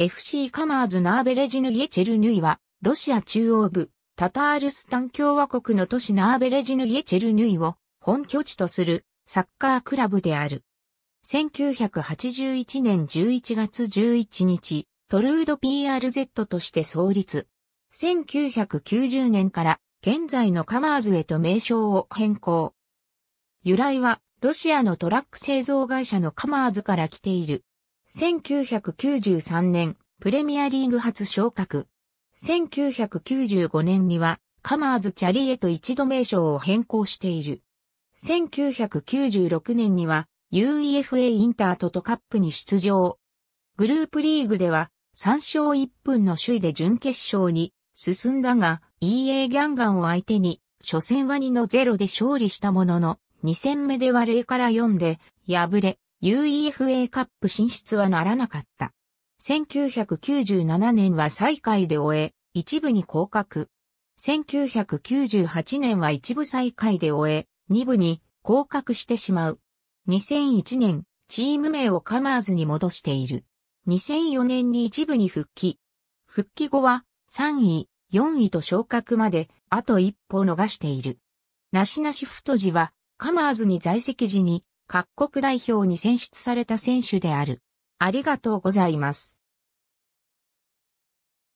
FC カマーズナーベレジヌイエチェルヌイは、ロシア中央部、タタールスタン共和国の都市ナーベレジヌイエチェルヌイを本拠地とするサッカークラブである。1981年11月11日、トルード PRZ として創立。1990年から現在のカマーズへと名称を変更。由来はロシアのトラック製造会社のカマーズから来ている。1993年、プレミアリーグ初昇格。1995年には、カマーズチャリへと一度名称を変更している。1996年には、UEFA インタートとカップに出場。グループリーグでは、3勝1分の首位で準決勝に進んだが、EA ギャンガンを相手に、初戦は2の0で勝利したものの、2戦目では0から4で、敗れ、UEFA カップ進出はならなかった。1997年は最下位で終え、一部に降格。1998年は一部最下位で終え、二部に降格してしまう。2001年、チーム名をカマーズに戻している。2004年に一部に復帰。復帰後は3位、4位と昇格まであと一歩逃している。なしなし太字はカマーズに在籍時に各国代表に選出された選手である。ありがとうございます。